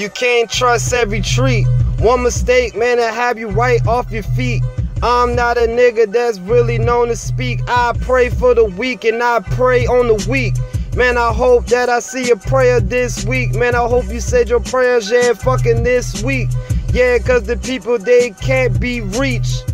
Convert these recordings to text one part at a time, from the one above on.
You can't trust every treat. One mistake, man, to have you right off your feet. I'm not a nigga that's really known to speak. I pray for the weak and I pray on the weak. Man, I hope that I see a prayer this week. Man, I hope you said your prayers, yeah, fucking this week. Yeah, cause the people, they can't be reached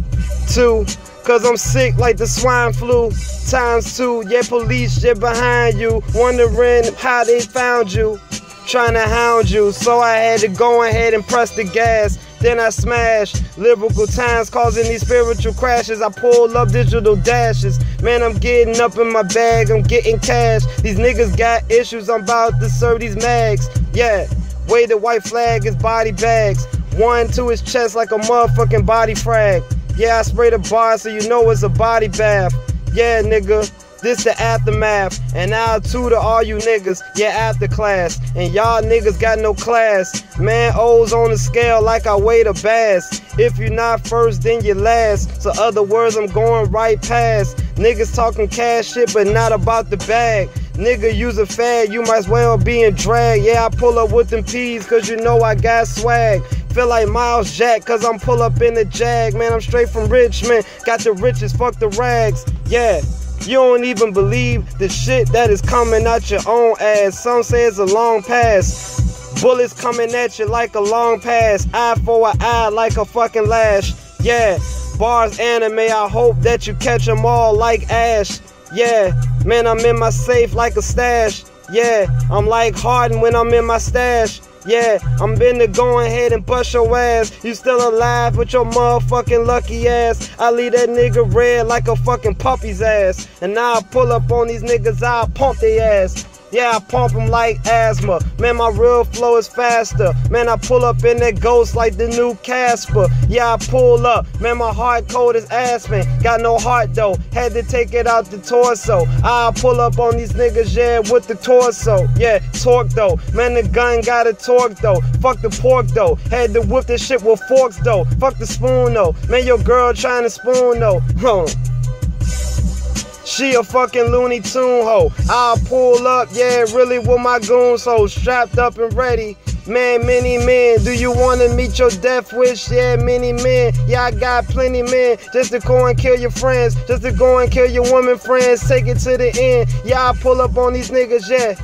to. Cause I'm sick like the swine flu. Times two, yeah, police, yeah, behind you. Wondering how they found you. Trying to hound you. So I had to go ahead and press the gas. Then I smash lyrical times causing these spiritual crashes. I pull up digital dashes. Man, I'm getting up in my bag, I'm getting cash. These niggas got issues, I'm about to serve these mags. Yeah, way the white flag is body bags. One to his chest like a motherfucking body frag. Yeah, I spray the bar so you know it's a body bath. Yeah, nigga. This the aftermath, and now two to all you niggas, yeah, after class. And y'all niggas got no class. Man, O's on the scale like I weigh the bass. If you're not first, then you last. So other words, I'm going right past. Niggas talking cash shit, but not about the bag. Nigga, use a fad, you might as well be in drag. Yeah, I pull up with them P's, cause you know I got swag. Feel like Miles Jack, cause I'm pull up in the Jag. Man, I'm straight from Richmond. Got the riches, fuck the rags. Yeah. You don't even believe the shit that is coming out your own ass. Some say it's a long pass. Bullets coming at you like a long pass. Eye for an eye like a fucking lash. Yeah, bars anime. I hope that you catch them all like Ash. Yeah, man, I'm in my safe like a stash. Yeah, I'm like Harden when I'm in my stash. Yeah, I'm been to go ahead and bust your ass. You still alive with your motherfucking lucky ass. I leave that nigga red like a fucking puppy's ass. And now I pull up on these niggas, I pump their ass. Yeah, I pump them like asthma. Man, my real flow is faster. Man, I pull up in that ghost like the new Casper. Yeah, I pull up. Man, my heart cold as Aspen. Got no heart though. Had to take it out the torso. I pull up on these niggas, yeah, with the torso. Yeah, torque though. Man, the gun got a torque though. Fuck the pork though. Had to whip this shit with forks though. Fuck the spoon though. Man, your girl trying to spoon though. Huh. She a fucking Looney Tune hoe. I'll pull up, yeah, really with my goons so strapped up and ready. Man, many men, do you wanna meet your death wish? Yeah, many men, yeah, I got plenty men. Just to go and kill your friends, just to go and kill your woman friends. Take it to the end, yeah, I pull up on these niggas, yeah.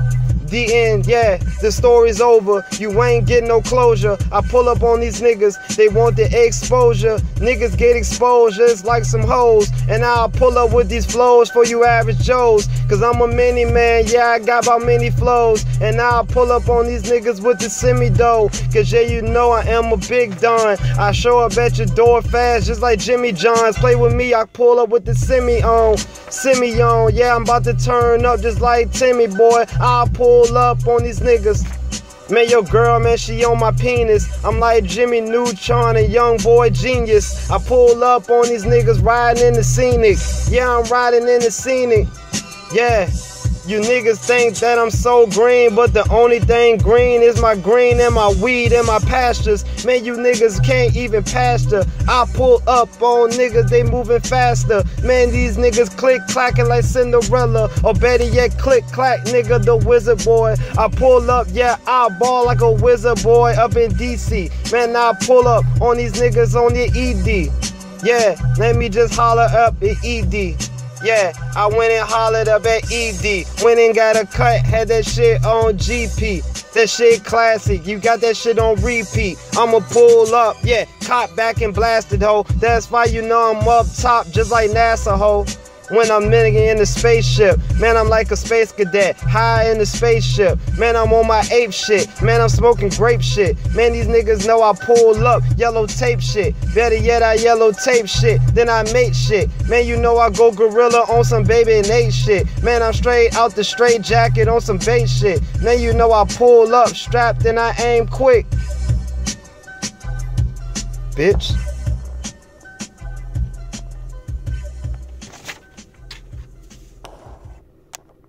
The end, yeah, the story's over. You ain't getting no closure. I pull up on these niggas, they want the exposure. Niggas get exposure, like some hoes. And I'll pull up with these flows for you average Joes. Cause I'm a mini man, yeah, I got about many flows. And I'll pull up on these niggas with the semi dough. Cause yeah, you know I am a big don. I show up at your door fast, just like Jimmy Johns. Play with me, I pull up with the semi on. Semi on, yeah, I'm about to turn up just like Timmy boy. I'll pull up on these niggas. Man, your girl, man, she on my penis. I'm like Jimmy Neutron and young boy genius. I pull up on these niggas riding in the scenic. Yeah, I'm riding in the scenic. Yeah. You niggas think that I'm so green, but the only thing green is my green and my weed and my pastures. Man, you niggas can't even pasture. I pull up on niggas, they moving faster. Man, these niggas click clacking like Cinderella, or better yet, click clack, nigga, the wizard boy. I pull up, yeah, I ball like a wizard boy up in DC. Man, I pull up on these niggas on the ED. Yeah, let me just holler up at ED. Yeah, I went and hollered up at ED. Went and got a cut, had that shit on GP. That shit classic, you got that shit on repeat. I'ma pull up, yeah, cop back and blasted, ho. That's why you know I'm up top, just like NASA, ho when I'm in the spaceship. Man, I'm like a space cadet, high in the spaceship. Man, I'm on my ape shit. Man, I'm smoking grape shit. Man, these niggas know I pull up yellow tape shit. Better yet, I yellow tape shit. Then I make shit. Man, you know I go gorilla on some baby and Nate shit. Man, I'm straight out the straight jacket on some bait shit. Man, you know I pull up strapped and I aim quick. Bitch.